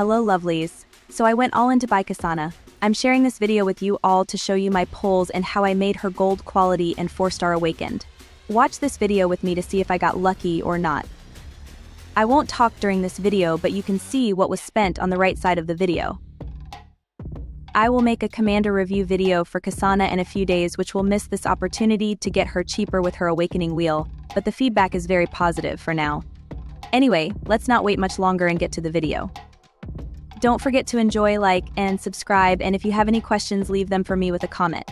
Hello lovelies. So I went all in to buy Cassana. I'm sharing this video with you all to show you my pulls and how I made her gold quality and 4-star awakened. Watch this video with me to see if I got lucky or not. I won't talk during this video but you can see what was spent on the right side of the video. I will make a commander review video for Cassana in a few days which will miss this opportunity to get her cheaper with her awakening wheel, but the feedback is very positive for now. Anyway, let's not wait much longer and get to the video. Don't forget to enjoy, like, and subscribe, and if you have any questions, leave them for me with a comment.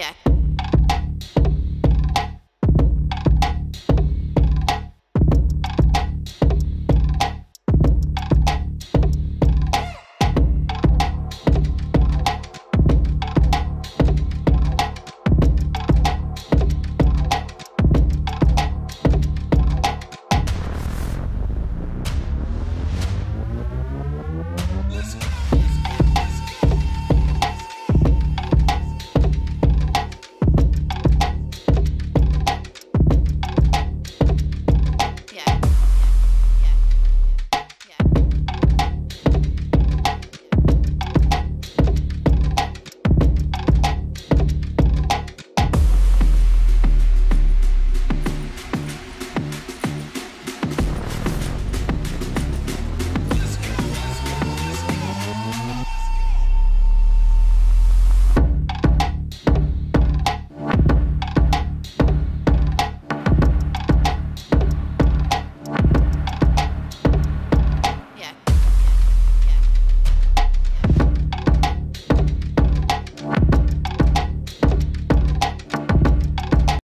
Yep.